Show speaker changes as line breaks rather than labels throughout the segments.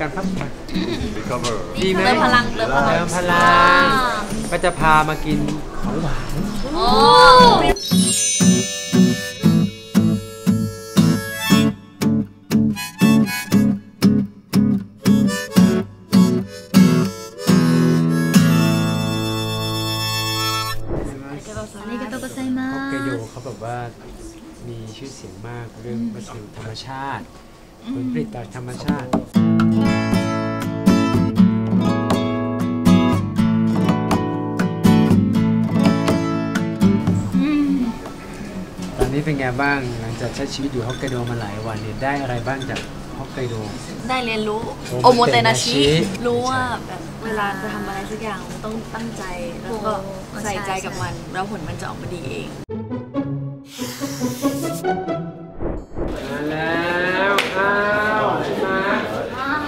กันสัก
ห
ดีไหม
พลังเติมพลัง
เติมพลังก็จะพามากินของหวาน
โอ้
อันนี้ก็ต้องใส่มา
ฮอกไกโดเขาแบบว่ามีชื่อเสียงมากเรื่องวัสดุธรรมชาติผลผลิตจากธรรมชาติ ไงบ้างหลังจากใช้ชีวิตอยู่ฮอกไกโดมาหลายวันเนี่ยได้อะไรบ้างจากฮอกไกโด
ได้เรียนรู้
โอ
โอ
โม
โม
เต
เต
นา
นา
ชิ
ชิรู้ว่าแบบเวลาจะทำอะไรสักอย่างมันต้องตั้งใจแล้วก็ใส่ใจกับมัน แล้วผลมันจะออกมาดีเอง
มาแล้วอ้าวมา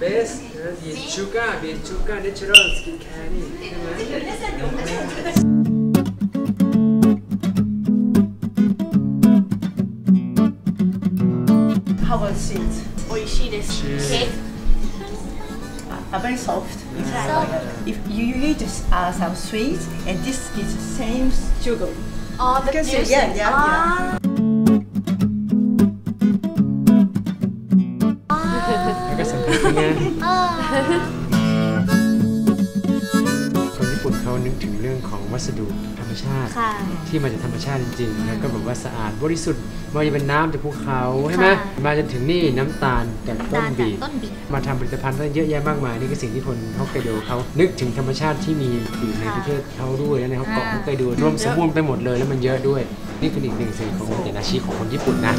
เบสบีชูการ์บีชูการ์เนเชอรัลสกินแคร์นี่ใช่ไหม
How about sweet?
was it? Oishii Cake. Uh,
uh, very soft. Exactly. If you, eat just some sweet, and this is the same sugar.
Oh, the
because,
juice.
Yeah, yeah,
ah.
yeah.
เขานึกถึงเรื่องของวัสดุธรรมชาติ
ค่ะ
ที่มาจากธรรมชาติจริงๆ แล้วก็แบบว่าสะอาดบริสุทธิ์ไมันจะเป็นน้ำจากภูเขาใช่ไหม
ค่ะ
มาจนถึงนี่น้ำตาลจากต้น
ตาล
บี
จากต้นบี
มาทำผลิตภัณฑ์ได้เยอะแยะมากมายนี่คือสิ่งที่คนฮอกไกโดเขานึกถึงธรรมชาติที่มีอยู่ในประเทศเขาด้วยและในเกาะฮอกไกโดรวมสมบูรณ์ไปหมดเลยแล้วมันเยอะด้วย นี่คืออีกหนึ่งสิ่งของเจนาชีของคนญี่ปุ่นนะ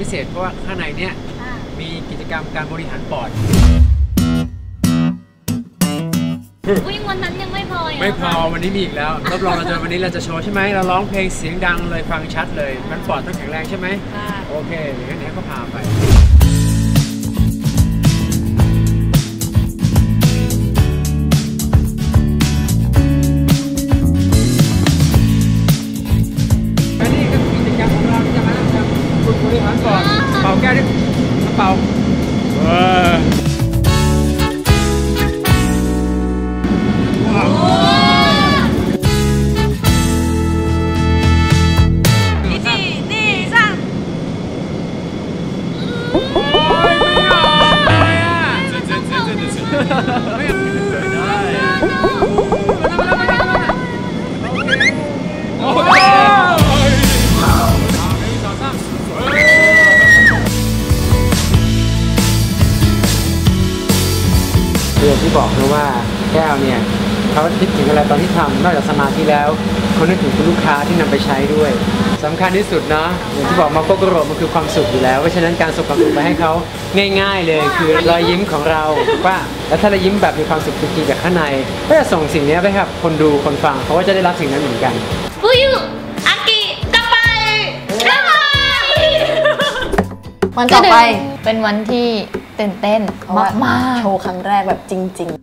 พิเศษเพราะว่าข้างในเนี่ยมีกิจกรรมการบริหารปอด
อุ้ยวันนั้นยังไม่พออีก
ไม่พอ
เหรคะ
วันนี้มีอีกแล้วรับรองเราจะวันนี้เราจะโชว์ใช่ไหมเราร้องเพลงเสียงดังเลยฟังชัดเลยมันปอดต้องแข็งแรงใช่ไหม
ค่ะ
โอเคอย่างนั้นเดี๋ยวก็พาไป ที่บอกนะว่าแก้วเนี่ยเขาคิดถึงอะไรตอนที่ทำนอกจากสมาธิแล้วเขานึกถึงลูกค้าที่นำไปใช้ด้วย สำคัญที่สุดเนาะอย่างที่บอกมาโกโกโรมันคือความสุขอยู่แล้วเพราะฉะนั้นการส่งความสุขไปให้เขาง่าย ๆ เลยคือรอยยิ้มของเราว่าแล้วถ้าเรายิ้มแบบมีความสุขจริงๆจากข้างในก็จะส่งสิ่งนี้ไปครับคนดูคนฟังเขาก็จะได้รับสิ่งนั้นเหมือนกัน
ฟูยอากิกับไปกับไป
วันต่อไป
เป็นวันที่ ตื่นเต้น
มากมาโชว์ครั้งแรกแบบจริง ๆ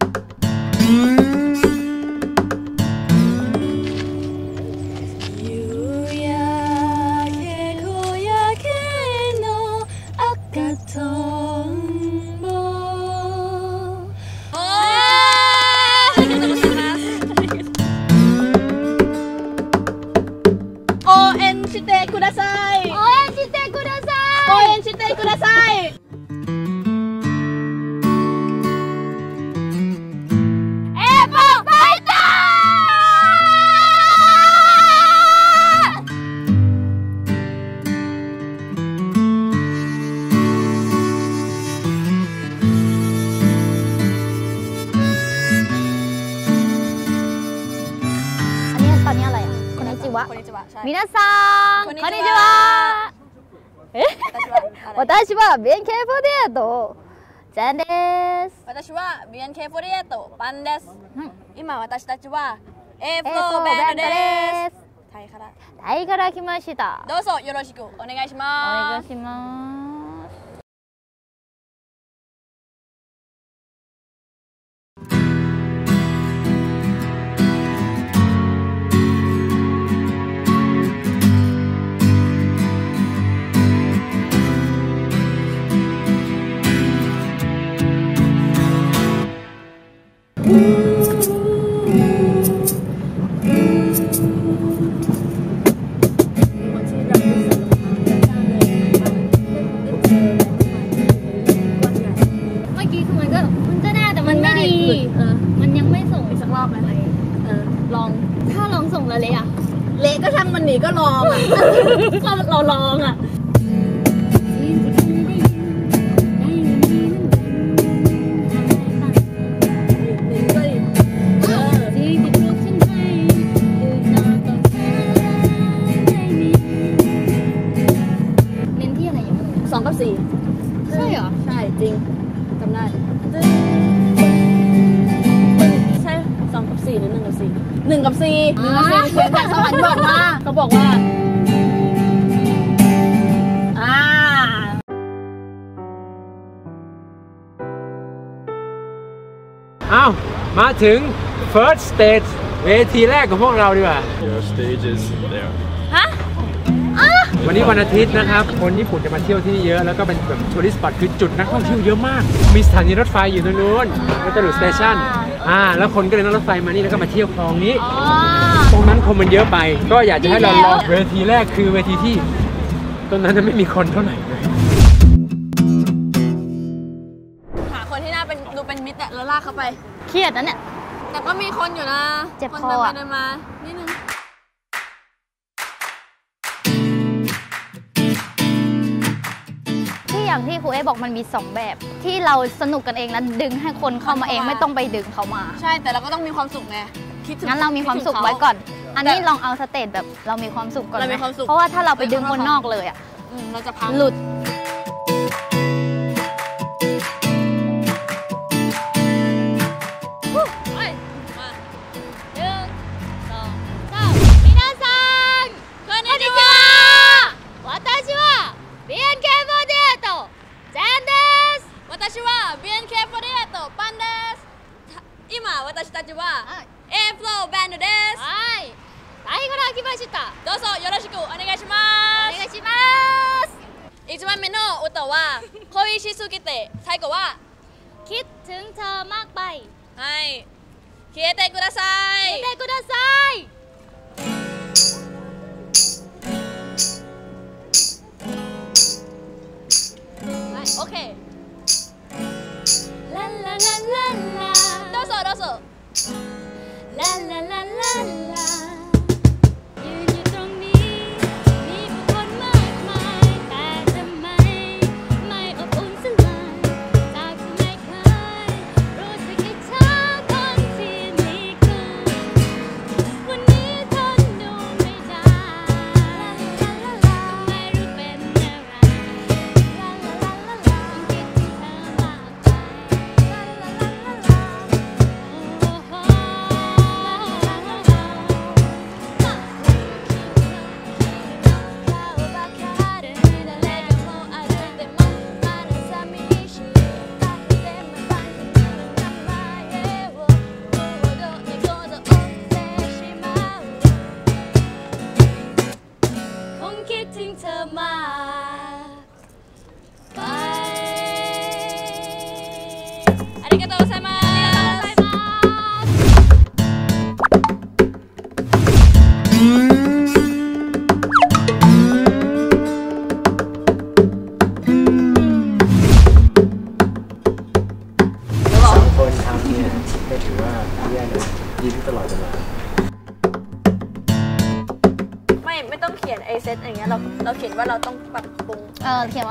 โอเอ็น
ชิเตะกุดาไซ
โอเอ็นชิเตะ
กุดาไซโอเอ็นชิเตะกุดาไซ は。
こんにちは。ใช่
皆さんこんにちは。え？私は BNK48 ちゃんです。
私は BNK48 パンです、今私たちは A4
A4
バンドで
です。
すタイから。
タイから来ました。
どうぞよろしくお願いし
お
ます。
願いします
ว่าอะไร เออ
ลอง ถ้า
ลองส่งแล้
วเละอะ
เละก็ช่างมันหนีก็ลองอะ ก็เราลองอะ บอกมาเขาบอกว่าอ่า
อ้าวมาถึง first stage เวทีแรกของพวกเราดีกว่า
Your stage is there.
วันนี้วันอาทิตย์นะครับ คนญี่ปุ่นจะมาเที่ยวที่นี่เยอะ แล้วก็เป็นแบบทัวริสต์สปอตคือจุดนักท่องเที่ยวเยอะมาก มีสถานีรถไฟอยู่ตรงนู้นก็จะดูสเตชันอ่า แล้วคนก็เลยนั่งรถไฟมานี่แล้วก็มาเที่ยวคลองนี้ ตรงนั้นคนมันเยอะไป ก็อยากจะให้เราลองเวทีแรกคือเวทีที่ตรงนั้นจะไม่มีคนเท่าไหร่เลย
หาคนที่น่าเป็นดูเป็นมิตรอะแล้วลากเขาไป
เครียดนะเนี่ย
แต่ก็มีคนอยู่นะ
เจ็บ
คน
คอ
เดินไป
อะ
เดินมานิดนึง
ที่อย่างที่ครูเอบอกมันมีสองแบบ ที่เราสนุกกันเองแล้วดึงให้คนเข้ามาเองไม่ต้องไปดึงเขามา
ใช่แต่เราก็ต้องมีความสุขไง คิดถึง
งั้นเรามีความสุข
ดถึง
ไว้ก่อน อันนี้
แต่
ลองเอาสเตจแบบเรามีความสุขก่อน
เรามี
ไห
ความสุข
เพราะว่าถ้าเราไปดึงคนนอกเลยอ่ะ
อืมเราจะพัง
หลุด
เอ้ยมา
หนึ่งสองสามมินาซัง
こんにちは
私は BNK48 ジャンです
私は BNK48 パンですた今私たちは
はい
A フローバンドです
はい最後の来ました
どうぞよろしくお願いし
お
ます
願いします
一番目の歌は恋しすぎて最後は
คิดถึงเธอมากไป
はい消えてください
เด็กกุดาไซ
はい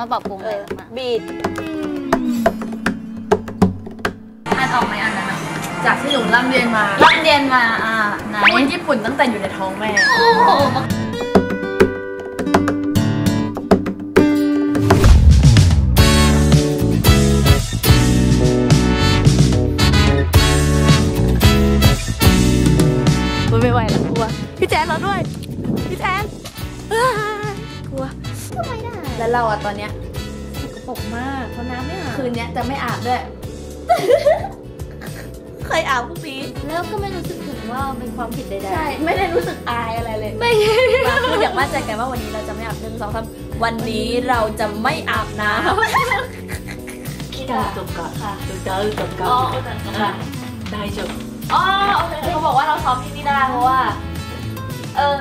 เออเขี
ยนว่าปรับปรุง
เอเลย
อบีด
อ่านออกไหมอ่านนั้นอะ
จากที่หนูร่ำเรียนมา
ร่ำเรียนมาอ่าไหน
พูดญี่ปุ่นตั้งแต่อยู่ในท้องแม่
โอ้โห
มันไม่ไหวแล้วกลัว พี่แจนเราด้วย พี่แจนเอ้ยกลัว
ทำไมได้
แล้วเราอะตอนเนี้ยกระ
ปรกมากเพราะน้ำไม่อาบ
คืนเนี้ยจะไม่อาบด้วย เคยอาบพวกนี้
แล้วก็ไม่รู้สึกถึงว่าเป็นความผิดใดๆ
ใช่ ไม่ได้รู้สึกอายอะไรเลย
ไม่
เราอยากมั่นใจกันว่าวันนี้เราจะไม่อาบหนึ่งสองสามวันนี้เราจะไม่อาบน้ำ
คิดวจบก่อนค่ะจบเจ
อจบก่อ
นค่ได้จบ
อ๋อโอเคเขาบอกว่าเราซ้อมที่นี่ได้เพราะว่า เออ